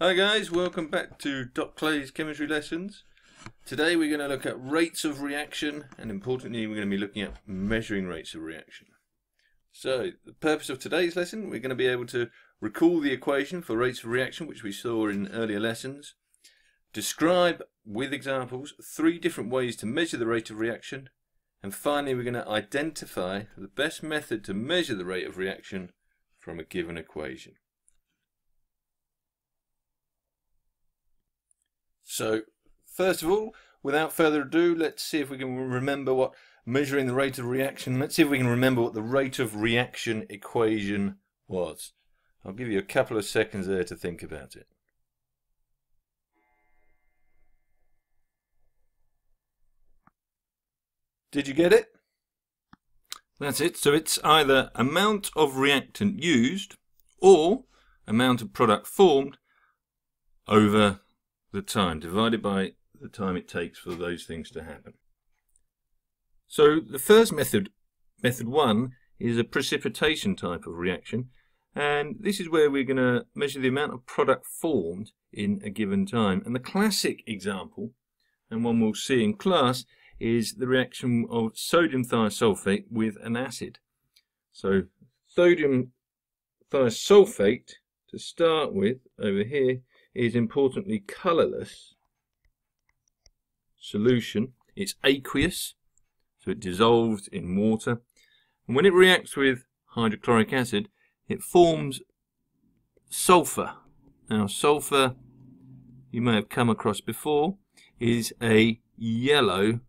Hi guys, welcome back to Doc Clay's chemistry lessons. Today we're going to look at rates of reaction and importantly we're going to be looking at measuring rates of reaction. So the purpose of today's lesson we're going to be able to recall the equation for rates of reaction which we saw in earlier lessons, describe with examples three different ways to measure the rate of reaction and finally we're going to identify the best method to measure the rate of reaction from a given equation. So, first of all, without further ado, let's see if we can remember what measuring the rate of reaction, let's see if we can remember what the rate of reaction equation was. I'll give you a couple of seconds there to think about it. Did you get it? That's it. So it's either amount of reactant used or amount of product formed over the time divided by the time it takes for those things to happen. So the first method, method one, is a precipitation type of reaction. And this is where we're going to measure the amount of product formed in a given time. And the classic example, and one we'll see in class, is the reaction of sodium thiosulfate with an acid. So sodium thiosulfate, to start with, over here, is importantly colourless solution. It's aqueous, so it dissolves in water. And when it reacts with hydrochloric acid, it forms sulfur. Now, sulfur, you may have come across before, is a yellow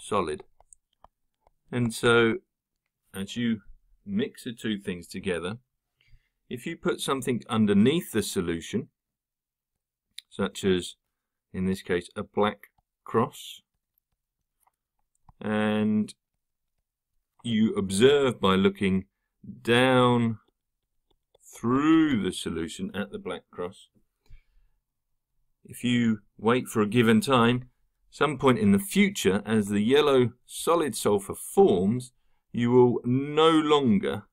solid. And so, as you mix the two things together, if you put something underneath the solution, such as, in this case, a black cross, and you observe by looking down through the solution at the black cross, if you wait for a given time, some point in the future, as the yellow solid sulfur forms, you will no longer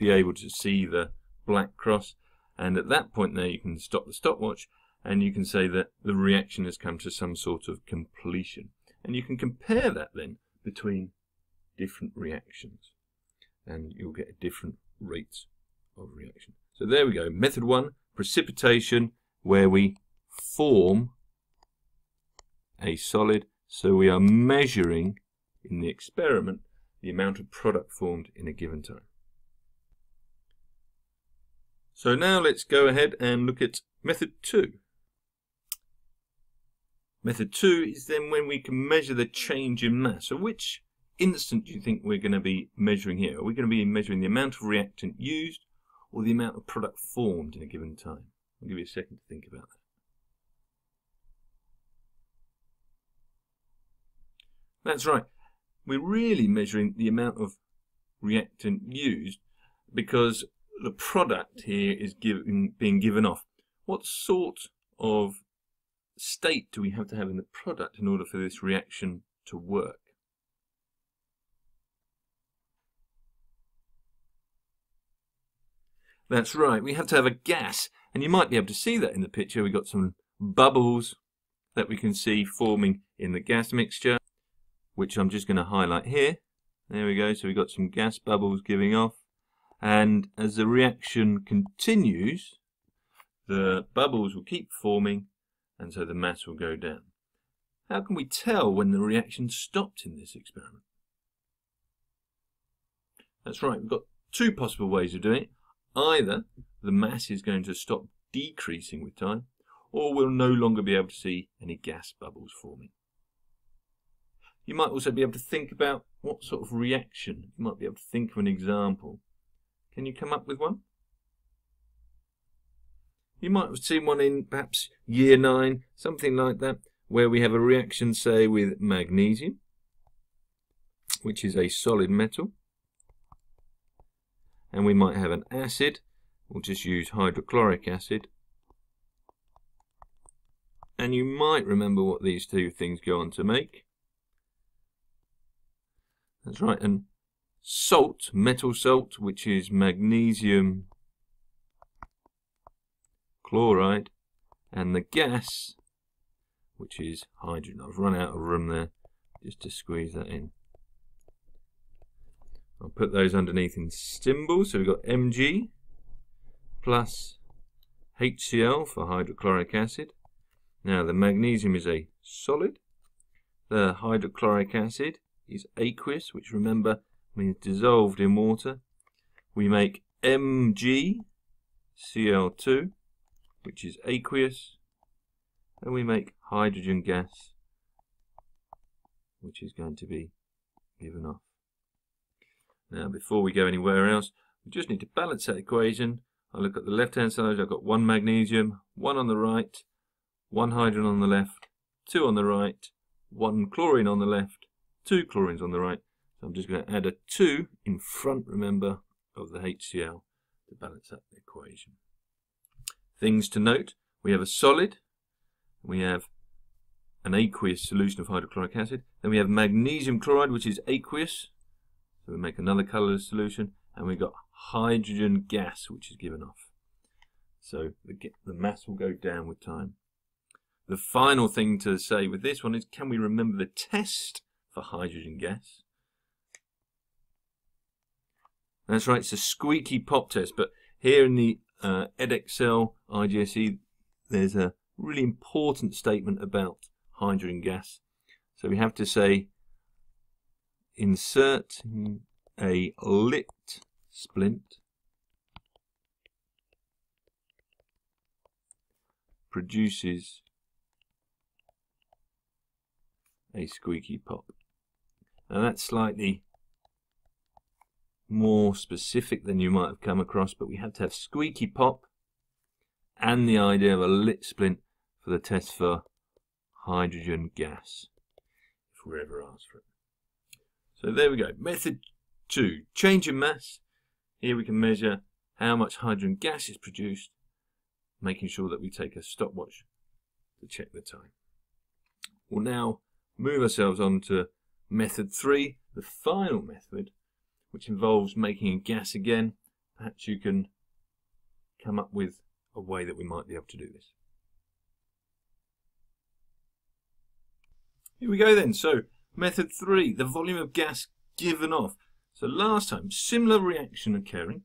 be able to see the black cross. And at that point there, you can stop the stopwatch and you can say that the reaction has come to some sort of completion. And you can compare that then between different reactions and you'll get different rates of reaction. So there we go. Method one, precipitation, where we form a solid. So we are measuring in the experiment the amount of product formed in a given time. So now let's go ahead and look at method two. Method two is then when we can measure the change in mass. So which instant do you think we're going to be measuring here? Are we going to be measuring the amount of reactant used or the amount of product formed in a given time? I'll give you a second to think about that. That's right. We're really measuring the amount of reactant used because the product here is given, being given off. What sort of state do we have to have in the product in order for this reaction to work? That's right, we have to have a gas, and you might be able to see that in the picture. We've got some bubbles that we can see forming in the gas mixture, which I'm just going to highlight here. There we go, so we've got some gas bubbles giving off and as the reaction continues the bubbles will keep forming and so the mass will go down. How can we tell when the reaction stopped in this experiment? That's right, we've got two possible ways of doing it. Either the mass is going to stop decreasing with time, or we'll no longer be able to see any gas bubbles forming. You might also be able to think about what sort of reaction. You might be able to think of an example can you come up with one? You might have seen one in perhaps year nine, something like that, where we have a reaction, say, with magnesium, which is a solid metal. And we might have an acid, we'll just use hydrochloric acid. And you might remember what these two things go on to make. That's right, and salt, metal salt, which is magnesium chloride, and the gas, which is hydrogen. I've run out of room there just to squeeze that in. I'll put those underneath in symbols. So we've got Mg plus HCl for hydrochloric acid. Now the magnesium is a solid. The hydrochloric acid is aqueous, which remember means dissolved in water. We make MgCl2, which is aqueous. And we make hydrogen gas, which is going to be given off. Now, before we go anywhere else, we just need to balance that equation. I look at the left-hand side, I've got one magnesium, one on the right, one hydrogen on the left, two on the right, one chlorine on the left, two chlorines on the right. So I'm just going to add a 2 in front, remember, of the HCl to balance up the equation. Things to note, we have a solid, we have an aqueous solution of hydrochloric acid, then we have magnesium chloride, which is aqueous, so we make another colourless solution, and we've got hydrogen gas, which is given off. So the, the mass will go down with time. The final thing to say with this one is, can we remember the test for hydrogen gas? That's right, it's a squeaky pop test, but here in the uh, Edexcel IGCSE, there's a really important statement about hydrogen gas. So we have to say insert a lit splint produces a squeaky pop. Now that's slightly more specific than you might have come across, but we have to have squeaky pop and the idea of a lit splint for the test for hydrogen gas, if we're ever asked for it. So there we go. Method two, change in mass. Here we can measure how much hydrogen gas is produced, making sure that we take a stopwatch to check the time. We'll now move ourselves on to method three, the final method, which involves making a gas again. Perhaps you can come up with a way that we might be able to do this. Here we go then. So Method 3, the volume of gas given off. So last time, similar reaction occurring.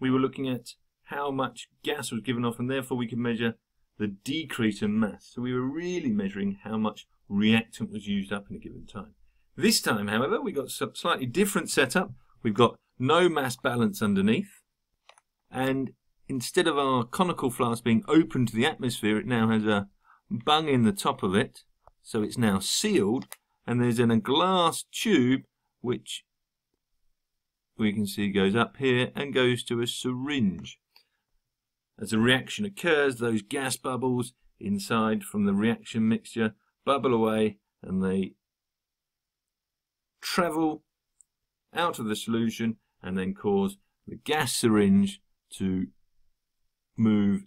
We were looking at how much gas was given off and therefore we could measure the decrease in mass. So we were really measuring how much reactant was used up in a given time. This time, however, we've got a slightly different setup. We've got no mass balance underneath. And instead of our conical flask being open to the atmosphere, it now has a bung in the top of it. So it's now sealed and there's in a glass tube which we can see goes up here and goes to a syringe. As a reaction occurs, those gas bubbles inside from the reaction mixture bubble away and they travel out of the solution and then cause the gas syringe to move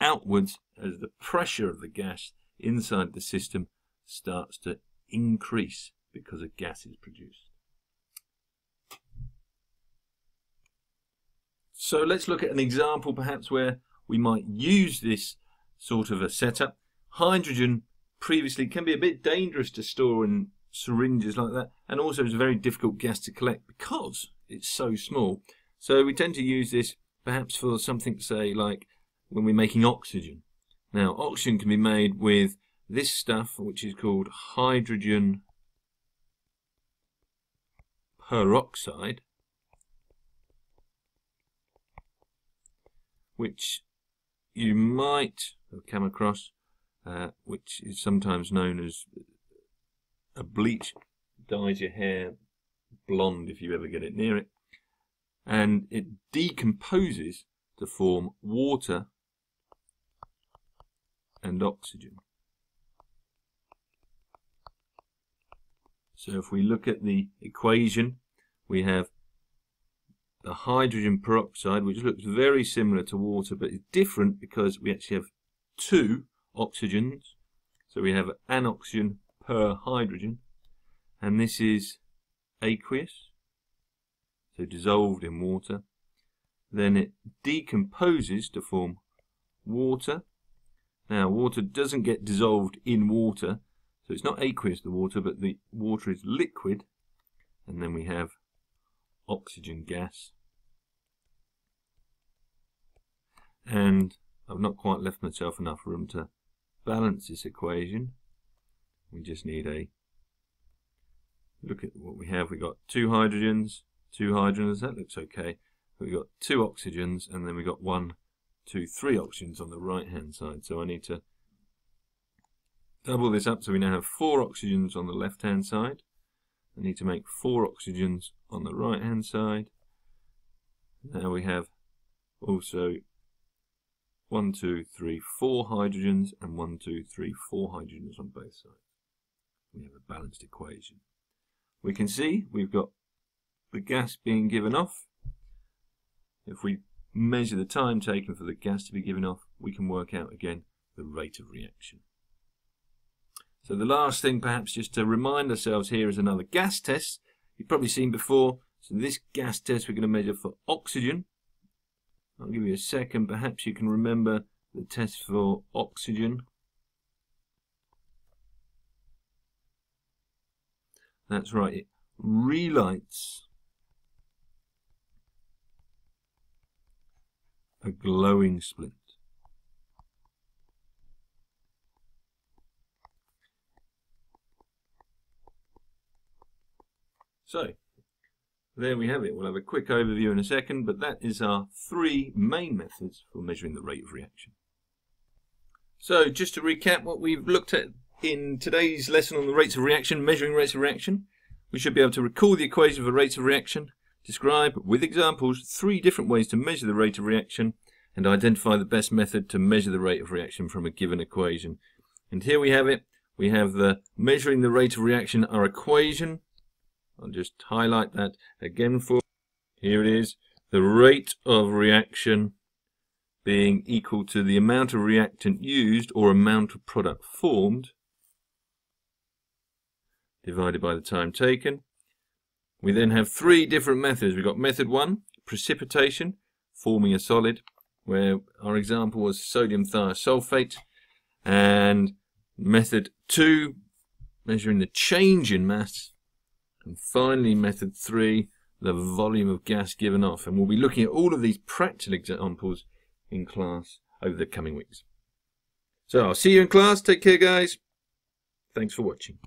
outwards as the pressure of the gas inside the system starts to increase because a gas is produced. So let's look at an example perhaps where we might use this sort of a setup. Hydrogen previously can be a bit dangerous to store in syringes like that and also it's a very difficult gas to collect because it's so small. So we tend to use this perhaps for something say like when we're making oxygen. Now oxygen can be made with this stuff, which is called hydrogen peroxide, which you might have come across, uh, which is sometimes known as a bleach, dyes your hair blonde if you ever get it near it, and it decomposes to form water and oxygen. So if we look at the equation, we have the hydrogen peroxide, which looks very similar to water, but it's different because we actually have two oxygens. So we have an oxygen per hydrogen, and this is aqueous, so dissolved in water. Then it decomposes to form water. Now, water doesn't get dissolved in water, so it's not aqueous, the water, but the water is liquid. And then we have oxygen gas. And I've not quite left myself enough room to balance this equation. We just need a look at what we have. We've got two hydrogens, two hydrogens, that looks okay. We've got two oxygens, and then we've got one, two, three oxygens on the right hand side. So I need to double this up so we now have four oxygens on the left hand side. I need to make four oxygens on the right hand side. Now we have also one, two, three, four hydrogens and one, two, three, four hydrogens on both sides. We have a balanced equation. We can see we've got the gas being given off. If we measure the time taken for the gas to be given off, we can work out again the rate of reaction. So the last thing perhaps just to remind ourselves here is another gas test. You've probably seen before. So this gas test we're going to measure for oxygen. I'll give you a second. Perhaps you can remember the test for oxygen. That's right, it relights a glowing splint. So, there we have it. We'll have a quick overview in a second, but that is our three main methods for measuring the rate of reaction. So, just to recap what we've looked at in today's lesson on the rates of reaction, measuring rates of reaction, we should be able to recall the equation for rates of reaction, describe with examples three different ways to measure the rate of reaction, and identify the best method to measure the rate of reaction from a given equation. And here we have it. We have the measuring the rate of reaction, our equation. I'll just highlight that again for here it is. The rate of reaction being equal to the amount of reactant used or amount of product formed divided by the time taken. We then have three different methods. We've got method one, precipitation, forming a solid, where our example was sodium thiosulfate, and method two, measuring the change in mass, and finally method three, the volume of gas given off. And we'll be looking at all of these practical examples in class over the coming weeks. So I'll see you in class. Take care, guys. Thanks for watching.